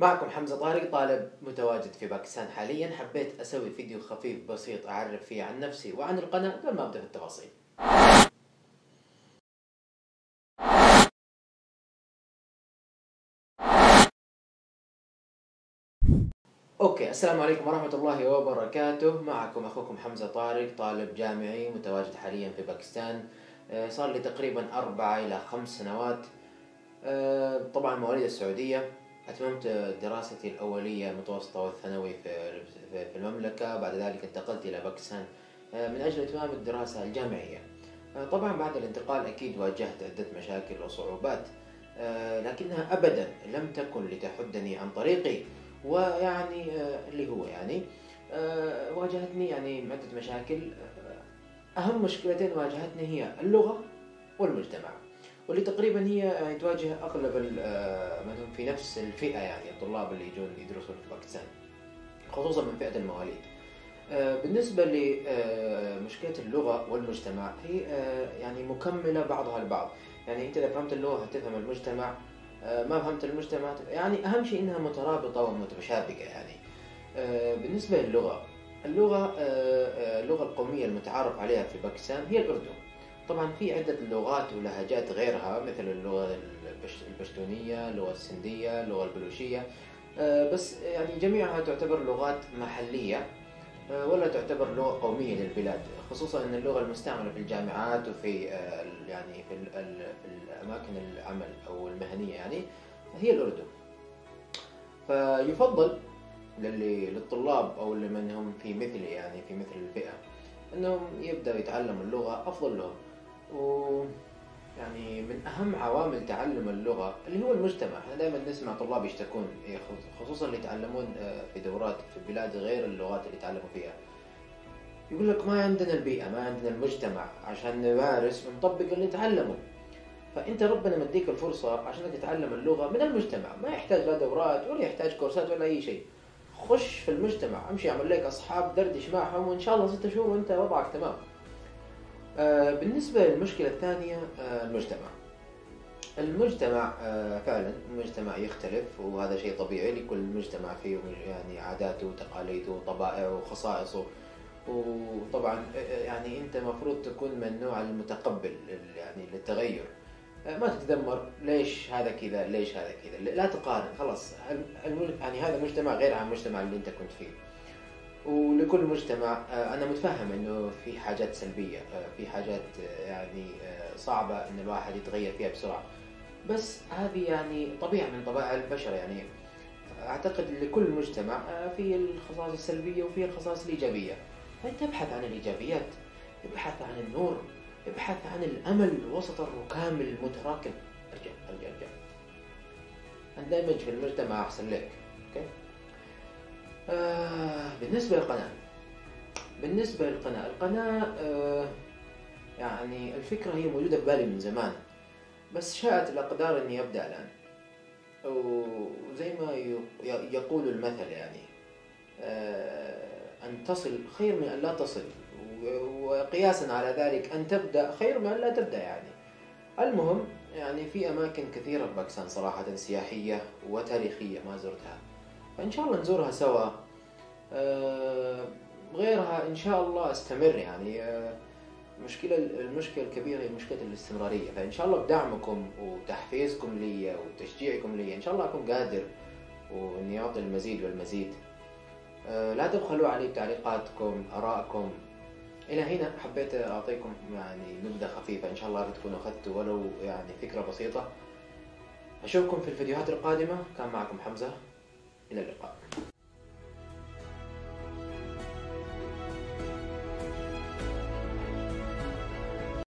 معكم حمزة طارق طالب متواجد في باكستان حاليا. حبيت أسوي فيديو خفيف بسيط أعرف فيه عن نفسي وعن القناة قبل ما أبدأ في التفاصيل. OK السلام عليكم ورحمة الله وبركاته. معكم أخوكم حمزة طارق طالب جامعي متواجد حاليا في باكستان. آه، صار لي تقريبا أربعة إلى خمس سنوات. آه، طبعا مواليد السعودية. أتممت دراستي الأولية المتوسطة والثانوي في المملكة بعد ذلك انتقلت إلى باكستان آه، من أجل إتمام الدراسة الجامعية. طبعا بعد الانتقال أكيد واجهت عدة مشاكل وصعوبات لكنها أبدا لم تكن لتحدني عن طريقي ويعني اللي هو يعني واجهتني يعني عدة مشاكل. أهم مشكلتين واجهتني هي اللغة والمجتمع. واللي تقريبا هي تواجه أغلب آه، مثلا في نفس الفئة يعني الطلاب اللي يجون يدرسون في باكستان خصوصا من فئة المواليد. آه، بالنسبة لمشكلة آه، اللغة والمجتمع هي يعني مكملة بعضها البعض. يعني أنت إذا فهمت اللغة هتفهم المجتمع. ما فهمت المجتمع يعني أهم شيء إنها مترابطة ومتشابكة يعني. اللغة آه، آه، اللغة القومية المتعارف عليها في باكستان هي الأردو طبعا في عدة لغات ولهجات غيرها مثل اللغة البشتونية اللغة السندية اللغة البلوشية. آه، بس يعني جميعها تعتبر لغات محلية ولا تعتبر لغة قومية للبلاد خصوصا أن اللغة المستعملة في الجامعات وفي يعني في الأماكن العمل أو المهنية يعني هي الأردو فيفضل للي للطلاب أو لمن هم في مثلي يعني في مثل الفئة إنهم يبدأوا يتعلموا اللغة أفضل لهم. و يعني من أهم عوامل تعلم اللغة اللي هو المجتمع. إحنا دائما نسمع طلاب يشتكون خصوصا اللي يتعلمون آه، في دورات في بلاد غير اللغات اللي يتعلموا فيها. يقول لك ما عندنا البيئة ما عندنا المجتمع عشان نمارس ونطبق اللي نتعلمه. فأنت ربنا مديك الفرصة عشان تتعلم اللغة من المجتمع. ما يحتاج لا دورات ولا يحتاج كورسات ولا أي شيء. خش في المجتمع أمشي أعمل لك أصحاب دردش معهم وإن شاء الله ست شهور وأنت وضعك تمام. آه بالنسبة للمشكلة الثانية آه المجتمع. المجتمع آه فعلا المجتمع يختلف وهذا شيء طبيعي لكل مجتمع فيه يعني عاداته وتقاليده وطبائعه وخصائصه. وطبعا يعني أنت المفروض تكون من النوع المتقبل يعني للتغير. ما تتذمر ليش هذا كذا ليش هذا كذا. لا تقارن خلاص. يعني هذا مجتمع غير عن المجتمع اللي أنت كنت فيه. ولكل مجتمع آه، أنا متفهم إنه في حاجات سلبية آه، في حاجات آه، يعني صعبة إن الواحد يتغير فيها بسرعة. بس هذه يعني طبيعة من طبائع البشر يعني. أعتقد لكل مجتمع في الخصائص السلبية وفي الخصائص الإيجابية. فأنت ابحث عن الإيجابيات ابحث عن النور ابحث عن الأمل وسط الركام المتراكم. أرجع أرجع أرجع. اندمج في المجتمع أحسن لك okay؟ آه بالنسبة للقناة بالنسبة للقناة القناة آه يعني الفكرة هي موجودة في بالي من زمان بس شاءت الأقدار إني أبدأ الآن. وزي ما يقول المثل يعني آه أن تصل خير من أن لا تصل وقياسا على ذلك أن تبدأ خير من أن لا تبدأ يعني. المهم يعني في أماكن كثيرة في باكستان صراحة سياحية وتاريخية ما زرتها فإن شاء الله نزورها سوا. غيرها إن شاء الله أستمر يعني المشكلة آه، المشكلة الكبيرة هي مشكلة الاستمرارية. فإن شاء الله بدعمكم وتحفيزكم لي وتشجيعكم لي إن شاء الله أكون قادر وإني أعطي المزيد والمزيد. آه، لا تبخلوا علي بتعليقاتكم آرائكم. إلى هنا حبيت أعطيكم يعني نبذة خفيفة إن شاء الله تكونوا أخذتوا ولو يعني فكرة بسيطة. أشوفكم في الفيديوهات القادمة. كان معكم حمزة. إلى اللقاء.